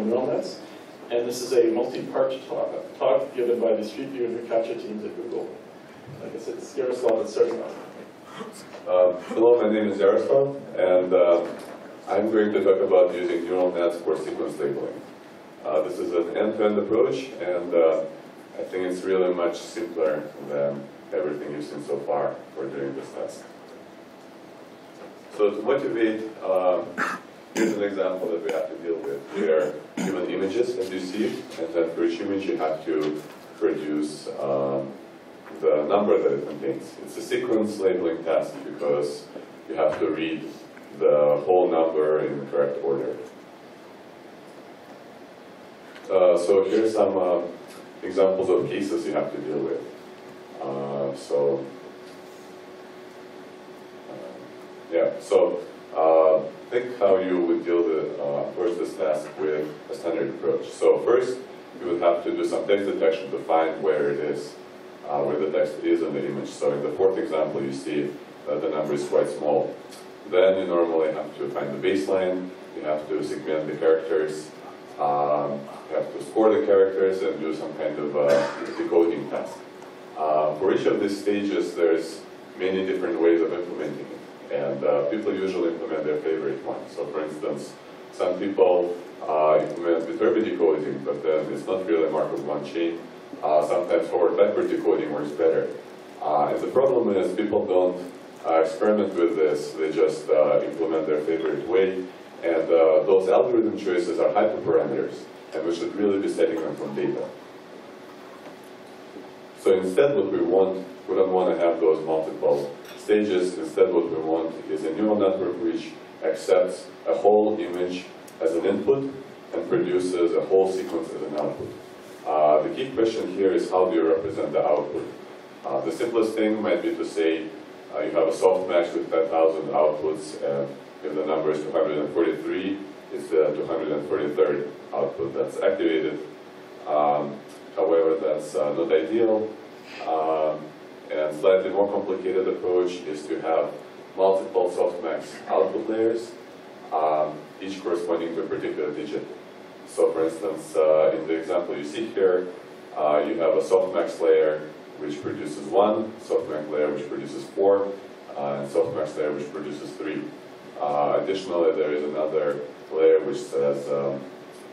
convolutional neural. And this is a multi-part talk, talk given by the Street View and Recaptcha teams at Google. Like I said, it's Yaroslav that's starting. Uh, hello, my name is Yaroslav, and uh, I'm going to talk about using neural nets for sequence labeling. Uh, this is an end-to-end approach, and uh, I think it's really much simpler than everything you've seen so far for doing this task. So to motivate, um, here's an example that we have to deal with. We are given images, as you see, and then for each image you have to produce um, the number that it contains. It's a sequence labeling task because you have to read the whole number in the correct order. Uh, so here's some uh, examples of cases you have to deal with. Uh, so, uh, yeah, so think how you would deal with, uh, approach this task with a standard approach. So first, you would have to do some text detection to find where it is, uh, where the text is in the image. So in the fourth example, you see that the number is quite small. Then you normally have to find the baseline, you have to segment the characters, um, you have to score the characters and do some kind of uh, decoding task. Uh, for each of these stages, there's many different ways of implementing. And uh, people usually implement their favorite one. So for instance, some people uh, implement Viterbi decoding, but then it's not really a Markov one chain. Uh, sometimes forward backward decoding works better. Uh, and the problem is people don't uh, experiment with this, they just uh, implement their favorite way. And those algorithm choices are hyperparameters, and we should really be setting them from data. So instead what we want, we don't want to have those multiple stages. Instead what we want is a neural network which accepts a whole image as an input and produces a whole sequence as an output. Uh, the key question here is how do you represent the output? Uh, the simplest thing might be to say uh, you have a soft softmax with 10,000 outputs and if the number is 243, it's the 243rd output that's activated. Um, however, that's uh, not ideal. Um, and slightly more complicated approach is to have multiple softmax output layers, um, each corresponding to a particular digit. So for instance, uh, in the example you see here, uh, you have a softmax layer which produces one, softmax layer which produces four, uh, and softmax layer which produces three. Uh, additionally, there is another layer which says um,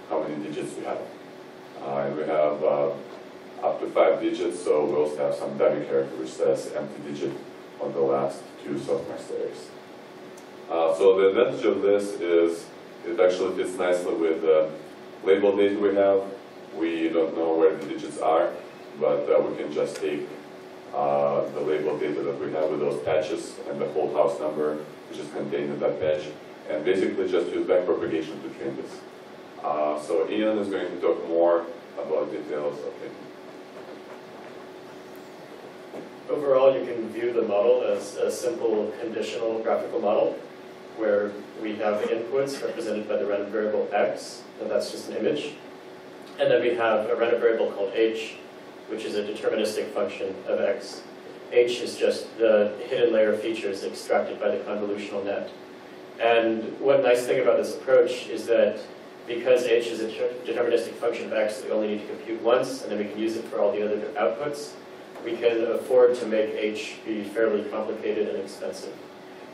how many digits we have. Uh, and we have uh, up to five digits, so we also have some dummy character which says empty digit on the last two softmax layers. Uh, so the advantage of this is it actually fits nicely with the label data we have. We don't know where the digits are, but uh, we can just take uh, the label data that we have with those patches and the whole house number, which is contained in that patch, and basically just use backpropagation to train this. Uh, so Ian is going to talk more about details of it. Overall, you can view the model as a simple conditional graphical model where we have inputs represented by the random variable x, and that's just an image. And then we have a random variable called h, which is a deterministic function of x. h is just the hidden layer features extracted by the convolutional net. And one nice thing about this approach is that because h is a deterministic function of x, we only need to compute once, and then we can use it for all the other outputs we can afford to make H be fairly complicated and expensive.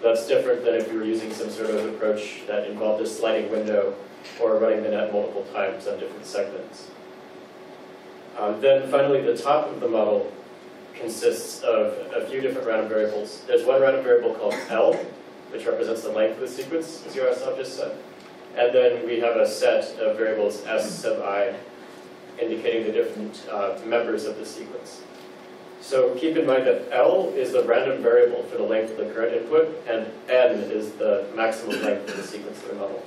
That's different than if we were using some sort of approach that involved a sliding window or running the net multiple times on different segments. Uh, then finally, the top of the model consists of a few different random variables. There's one random variable called L, which represents the length of the sequence, as Yaroslav just said. And then we have a set of variables S sub i, indicating the different uh, members of the sequence. So keep in mind that L is the random variable for the length of the current input, and N is the maximum length of the sequence that we model.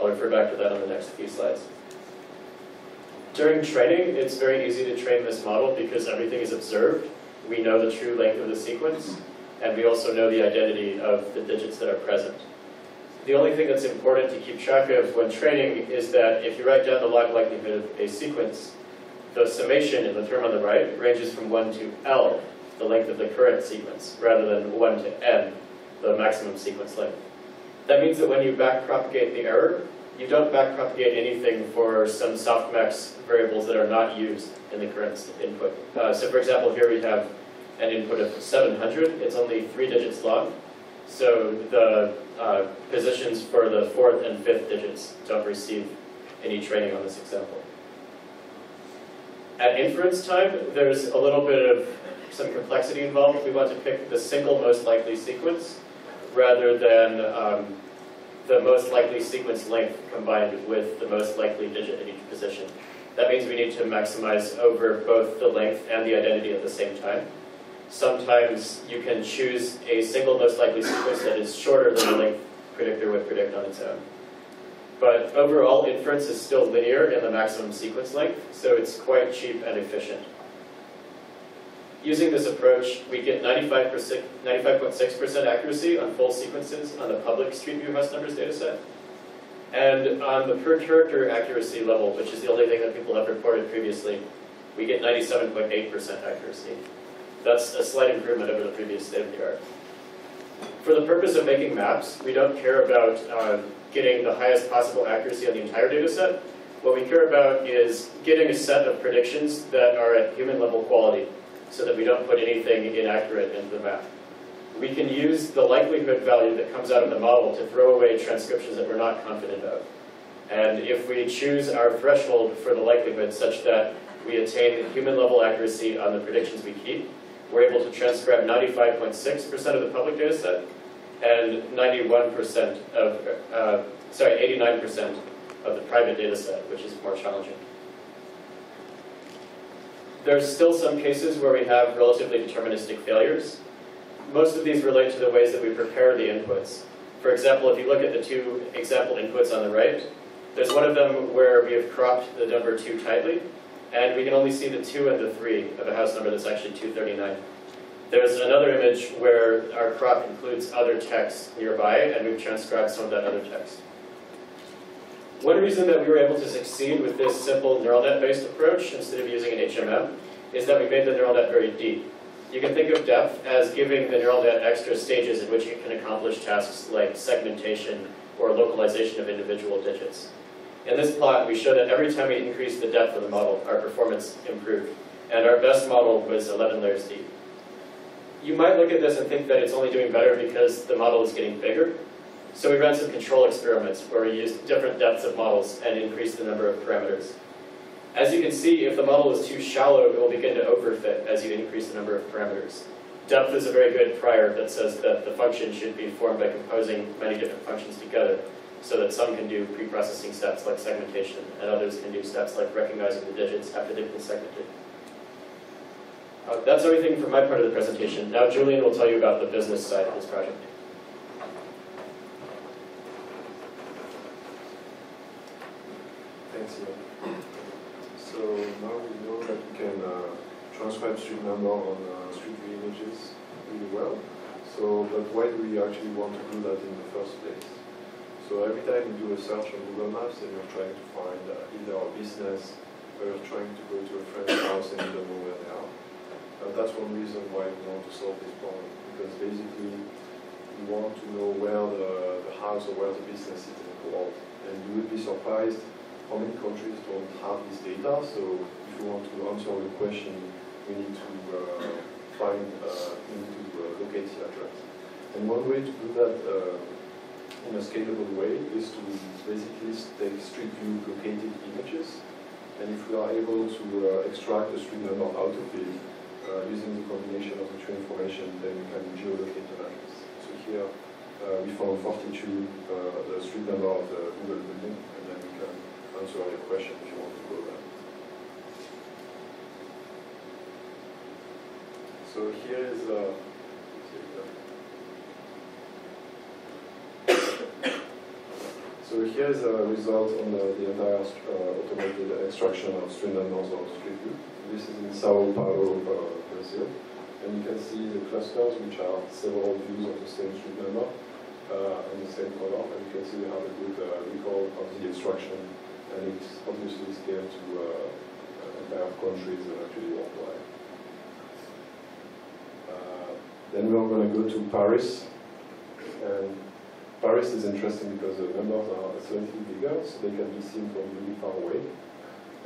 I'll refer back to that on the next few slides. During training, it's very easy to train this model because everything is observed. We know the true length of the sequence, and we also know the identity of the digits that are present. The only thing that's important to keep track of when training is that if you write down the log likelihood of a sequence, the summation in the term on the right ranges from 1 to L, the length of the current sequence, rather than 1 to N, the maximum sequence length. That means that when you backpropagate the error, you don't backpropagate anything for some softmax variables that are not used in the current input. Uh, so for example, here we have an input of 700, it's only three digits long. So the uh, positions for the fourth and fifth digits don't receive any training on this example. At inference time, there's a little bit of some complexity involved. We want to pick the single most likely sequence rather than um, the most likely sequence length combined with the most likely digit in each position. That means we need to maximize over both the length and the identity at the same time. Sometimes you can choose a single most likely sequence that is shorter than the length predictor would predict on its own. But overall, inference is still linear in the maximum sequence length, so it's quite cheap and efficient. Using this approach, we get 95.6% accuracy on full sequences on the public Street View house numbers dataset. And on the per character accuracy level, which is the only thing that people have reported previously, we get 97.8% accuracy. That's a slight improvement over the previous state of the art. For the purpose of making maps, we don't care about uh, getting the highest possible accuracy on the entire data set. What we care about is getting a set of predictions that are at human level quality so that we don't put anything inaccurate into the map. We can use the likelihood value that comes out of the model to throw away transcriptions that we're not confident of. And if we choose our threshold for the likelihood such that we attain human level accuracy on the predictions we keep, we're able to transcribe 95.6% of the public data set and 91% of, uh, sorry, 89% of the private data set, which is more challenging. There's still some cases where we have relatively deterministic failures. Most of these relate to the ways that we prepare the inputs. For example, if you look at the two example inputs on the right, there's one of them where we have cropped the number too tightly, and we can only see the 2 and the 3 of a house number that's actually 239. There's another image where our crop includes other text nearby, and we've transcribed some of that other text. One reason that we were able to succeed with this simple neural net-based approach instead of using an HMM is that we made the neural net very deep. You can think of depth as giving the neural net extra stages in which it can accomplish tasks like segmentation or localization of individual digits. In this plot, we show that every time we increase the depth of the model, our performance improved. And our best model was 11 layers deep. You might look at this and think that it's only doing better because the model is getting bigger. So we ran some control experiments where we used different depths of models and increased the number of parameters. As you can see, if the model is too shallow, it will begin to overfit as you increase the number of parameters. Depth is a very good prior that says that the function should be formed by composing many different functions together so that some can do pre-processing steps like segmentation and others can do steps like recognizing the digits after they've been segmented. Uh, that's everything for my part of the presentation. Now Julian will tell you about the business side of this project. Thanks, Ian. So now we know that we can uh, transcribe street number on uh, street view images really well. So, but why do we actually want to do that in the first place? So every time you do a search on Google Maps and you're trying to find uh, either a business or you're trying to go to a friend's house and you don't know where they are, that's one reason why we want to solve this problem. Because basically, we want to know where the, the house or where the business is in the world. And you would be surprised how many countries don't have this data. So if you want to answer the question, we need to uh, find, uh, we need to uh, locate the address. And one way to do that uh, in a scalable way is to basically take street view located images. And if we are able to uh, extract the street number out of it uh, using the combination of the two information, then we can geolocate the address. So here uh, we found 42, uh, the street number of the Google building, and then we can answer your question if you want to go there. So here is uh, so here is a result on the, the entire uh, automated extraction of numbers of Street View. This is in Sao Paulo, uh, Brazil. And you can see the clusters, which are several views of the same street number uh, and the same color. And you can see we have a good uh, recall of the extraction and it's obviously scaled to uh, entire countries and actually worldwide. Uh, then we're going to go to Paris, and Paris is interesting because the numbers are slightly bigger, so they can be seen from really far away.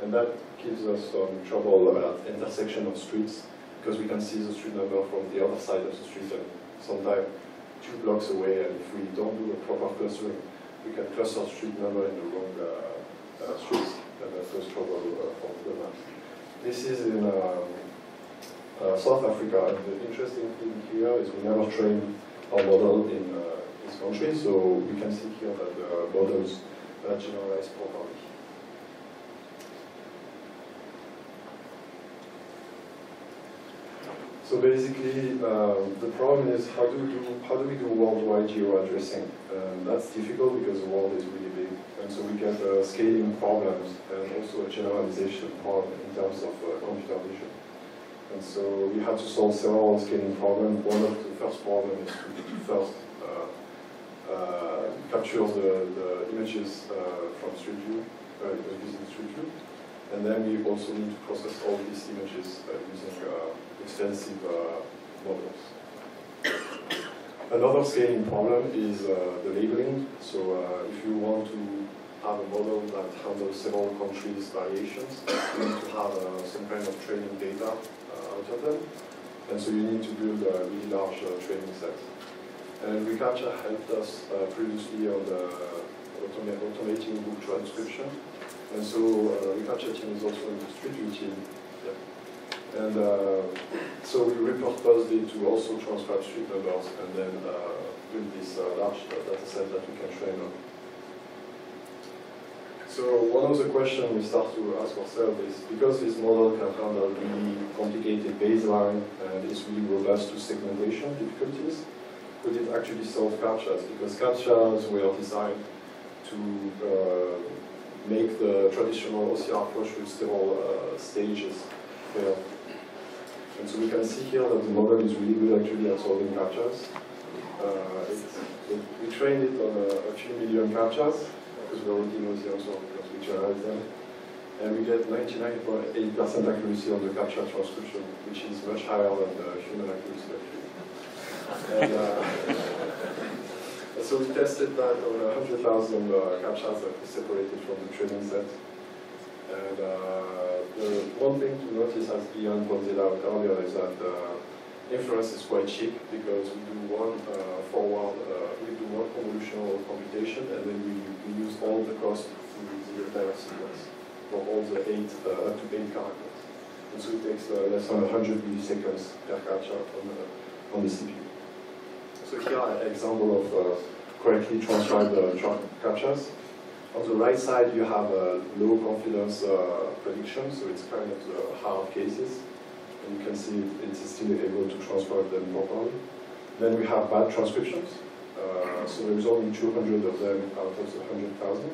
And that gives us some trouble at intersection of streets, because we can see the street number from the other side of the street and sometimes two blocks away, and if we don't do a proper clustering, we can cluster street number in the wrong uh, uh, streets, and that causes trouble uh, for the map. This is in um, uh, South Africa, and the interesting thing here is we never train our model in uh, this country, so we can see here that the models are generalized properly. So basically, um, the problem is how do, we do, how do we do worldwide geo-addressing? Um, that's difficult because the world is really big, and so we get uh, scaling problems and also a generalization problem in terms of uh, computer vision. And so we had to solve several scaling problems. One of the first problems is to first uh, uh, capture the, the images uh, from Street View, uh, using Street View. And then we also need to process all these images uh, using uh, extensive uh, models. Another scaling problem is uh, the labeling. So uh, if you want to have a model that handles several countries' variations, you need to have uh, some kind of training data uh, out of them. And so you need to build a really large uh, training set. And reCAPTCHA helped us uh, previously on the automa- automating book transcription. And so uh, team is also in the street team. Yeah. And uh, so we repurposed it to also transcribe street numbers and then uh, build this uh, large data set that we can train on. So one of the questions we start to ask ourselves is, because this model can handle really complicated baseline and is really robust to segmentation difficulties, could it actually solve CAPTCHAs? Because CAPTCHAs were designed to uh, make the traditional OCR approach with several uh, stages fail. And so we can see here that the model is really good actually at solving CAPTCHAs. Uh, it, it, we trained it on a, a few million CAPTCHAs, because we already know the answer because we generate them. And we get 99.8% accuracy on the CAPTCHA transcription, which is much higher than the human accuracy actually. And, uh, so we tested that on 100,000 uh, CAPTCHAs that we separated from the training set. And uh, the one thing to notice, as Ian pointed out earlier, is that uh, inference is quite cheap because we do one uh, forward, uh, we do one convolutional computation, and then we, we use all the cost through the entire sequence for all the eight, uh, up to eight characters. And so it takes uh, less than 100 milliseconds per captcha on the, on the CPU. So here are an example of uh, correctly transcribed uh, captchas. On the right side, you have a low confidence uh, prediction, so it's kind of the hard cases. And you can see it, is still able to transcribe them properly. Then we have bad transcriptions. Uh, so there's only 200 of them out of the 100,000.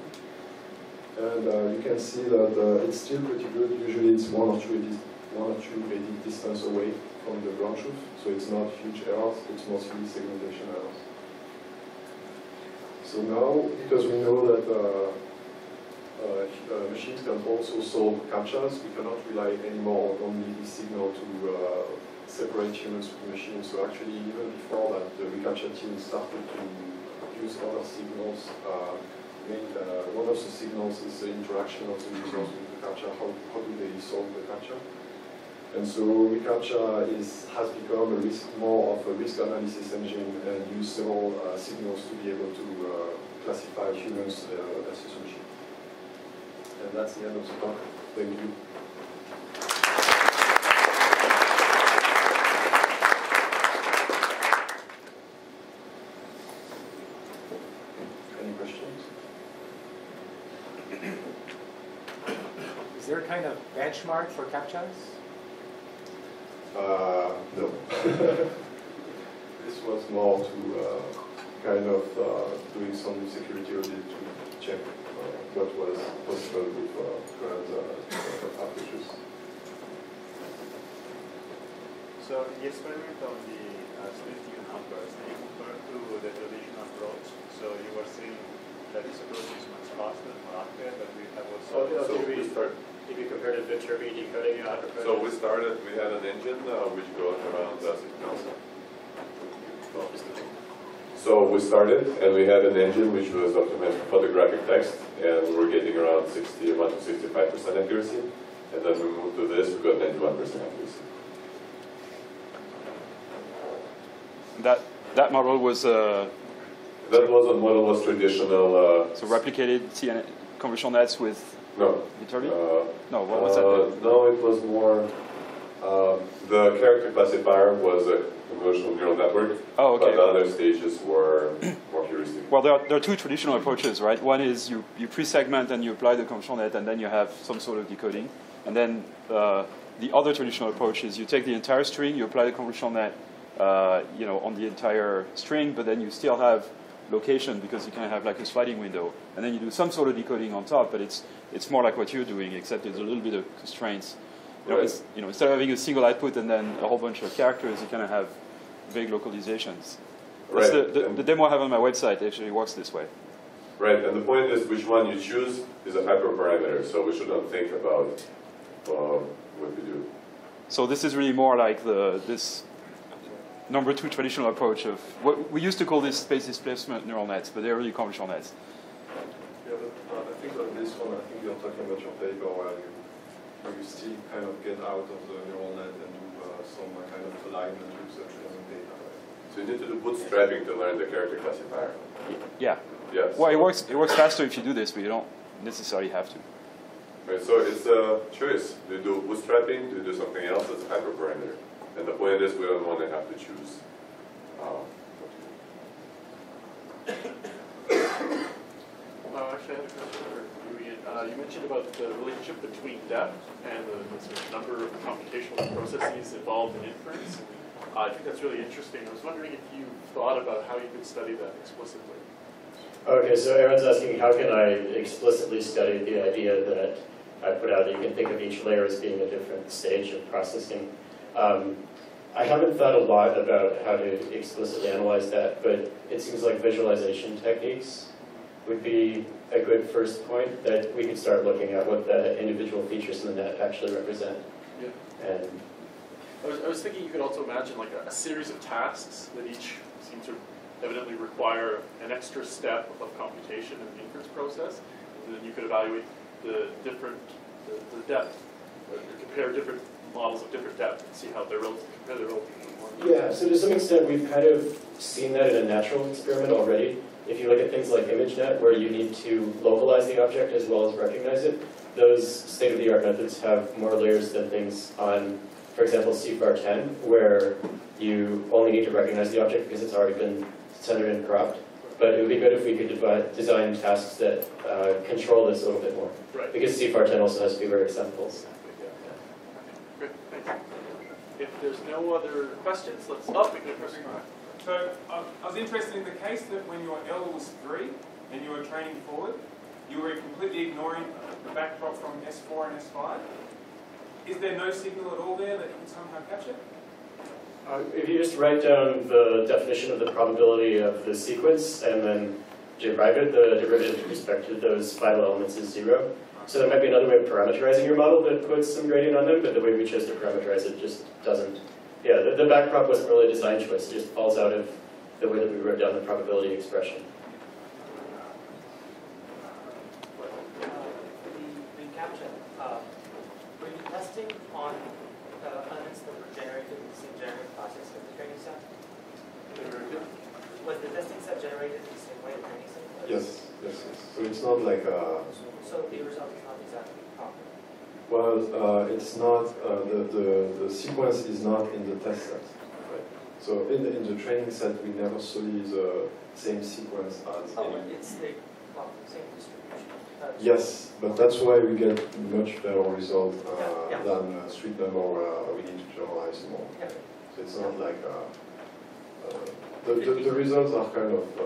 And uh, you can see that uh, it's still pretty good. Usually it's one or two one or two distance away from the ground truth. So it's not huge errors, it's mostly segmentation errors. So now, because we know that uh, uh, uh, machines can also solve captchas, we cannot rely anymore on only the signal to uh, separate humans from machines. So actually, even before that, the reCAPTCHA team started to use other signals. Uh, uh, one of the signals is the interaction of the users with the captcha. How, how do they solve the captcha? And so reCAPTCHA has become a risk, more of a risk analysis engine and use several uh, signals to be able to uh, classify humans uh, versus machine. And that's the end of the talk. Thank you. Any questions? Is there a kind of benchmark for CAPTCHAs? Uh, no. This was more to uh, kind of uh, doing some security audit to check uh, what was possible with uh, current uh, approaches. So the experiment on the uh, view numbers, they compare to the traditional approach. So you were saying that this approach is much faster, more accurate, but we have So, also. so we if you compare to Viterbi decoding, uh, So we started, we had an engine uh, which goes around uh, six So we started, and we had an engine which was optimized for photographic text, and we were getting around 61 to 65 percent accuracy. And then we moved to this, we got 91 percent accuracy. That, that model was uh, That was a model was traditional. Uh, so replicated TN convolutional nets with no. Viterbi? Uh, No, what was uh, that? No, it was more. Uh, the character classifier was a convolutional neural network, Oh, but the okay. other stages were more heuristic. Well, there are, there are two traditional approaches, right? One is you, you pre-segment and you apply the convolutional net, and then you have some sort of decoding. And then uh, the other traditional approach is you take the entire string, you apply the convolutional net, uh, you know, on the entire string, but then you still have location because you kind of have like a sliding window, and then you do some sort of decoding on top. But it's it's more like what you're doing, except there's a little bit of constraints. You know, Right. it's, you know, instead of having a single output and then a whole bunch of characters, you kind of have vague localizations. Right. the, the, the demo I have on my website actually works this way. Right, and the point is which one you choose is a hyperparameter, so we shouldn't think about uh, what we do. So this is really more like the this number two traditional approach of what we used to call this space displacement neural nets, but they're really convolutional nets. Yeah, but uh, I think on this one, I think you're talking about your paper where you, where you still kind of get out of the neural net and do uh, some kind of alignment with the training data. right? So you need to do bootstrapping to learn the character classifier. Yeah. Yes. Well, it works. It works faster if you do this, but you don't necessarily have to. Right, so it's a choice. Do you do bootstrapping? Do you do something else that's a hyperparameter? And the point is we don't want to have to choose. Um, Uh, Actually, I had a question for you, Ian. Uh, You mentioned about the relationship between depth and the the sort of number of computational processes involved in inference. Uh, I think that's really interesting. I was wondering if you thought about how you could study that explicitly. Okay, so Aaron's asking, how can I explicitly study the idea that I put out, that you can think of each layer as being a different stage of processing? Um, I haven't thought a lot about how to explicitly analyze that, but it seems like visualization techniques would be a good first point, that we could start looking at what the individual features in the net actually represent. Yeah. And, I was, I was thinking you could also imagine like a, a series of tasks that each seem to evidently require an extra step of computation in the inference process. And then you could evaluate the different, the, the depth, or compare different models of different depth and see how they're relative, compare their relative. Yeah, so to some extent, we've kind of seen that in a natural experiment already. If you look at things like ImageNet, where you need to localize the object as well as recognize it, those state-of-the-art methods have more layers than things on, for example, CIFAR 10, where you only need to recognize the object because it's already been centered and cropped. But it would be good if we could design tasks that uh, control this a little bit more, Right. because CIFAR 10 also has fewer examples. Good, thank you. If there's no other questions, let's, oh, we can have question. So I I was interested in the case that when your L was three and you were training forward, you were completely ignoring the backprop from S4 and S5. Is there no signal at all there that you can somehow capture? Uh, If you just write down the definition of the probability of the sequence and then derive it, the derivative with respect to those final elements is zero. So there might be another way of parameterizing your model that puts some gradient on them, but the way we chose to parameterize it just doesn't. Yeah, the, the backprop wasn't really a design choice, it just falls out of the way that we wrote down the probability expression. the, the captcha, uh, were testing on uh, elements that were generated in the same generative process as the training set? Was the testing set generated in the same way the training set was? Yes, yes, yes. So it's not like a, So the result is not exactly proper. well, uh, it's not, uh, the, the, the sequence is not in the test set. Right? So in the, in the training set, we never saw the same sequence as Oh, in it's the, well, same distribution. Uh, Yes, but that's why we get much better result uh, Yeah, yeah. than uh, street number where we need to generalize more. Yeah. So it's not like, uh, uh, the, the, the results are kind of uh,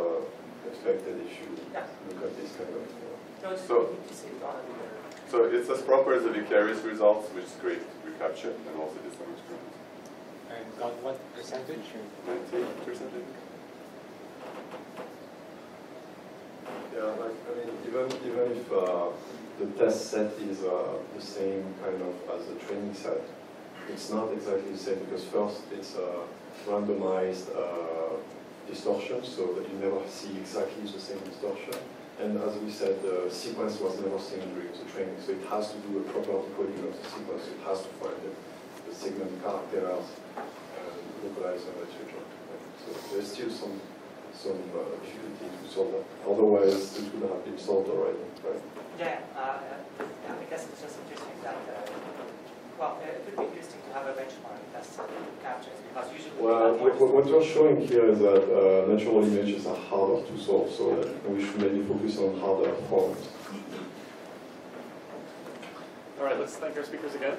expected if you Yeah. look at this kind of. Uh, So- you just see it on the So it's as proper as the Vicarious results, which is great reCAPTCHA, and also did some experiments. And got what percentage? Ninety percent, I think. Yeah, like, I mean, even, even if uh, the test set is uh, the same kind of as the training set, it's not exactly the same because first it's a randomized uh, distortion, so that you never see exactly the same distortion. And as we said, the sequence was never seen during the training, so it has to do a proper decoding of the sequence. It has to find the, the segment characters and localize them, etc. So there's still some some uh, difficulty to solve that. Otherwise, it would have been solved already, right? Yeah, uh, I guess it's just interesting that, uh, well, it would be interesting to have a benchmark test of captchas because usually. we Well, have more- what, what you're showing here is that uh, natural images are harder to solve, so that we should maybe focus on harder forms. All right, let's thank our speakers again.